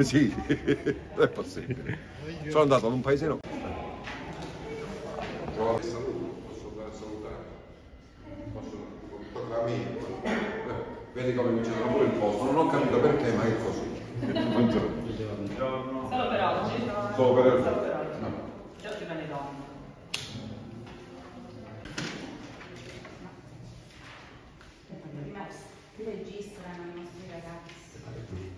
Sì, è possibile. Sono andato ad un paesino. Posso andare a salutare? Posso amico. Vedi come mi c'era pure il posto, non ho capito perché, ma è così. Buongiorno. Buongiorno. Solo per oggi. Solo per oggi. Solo per oggi. No. Già ti bene donne. Registrano i nostri ragazzi.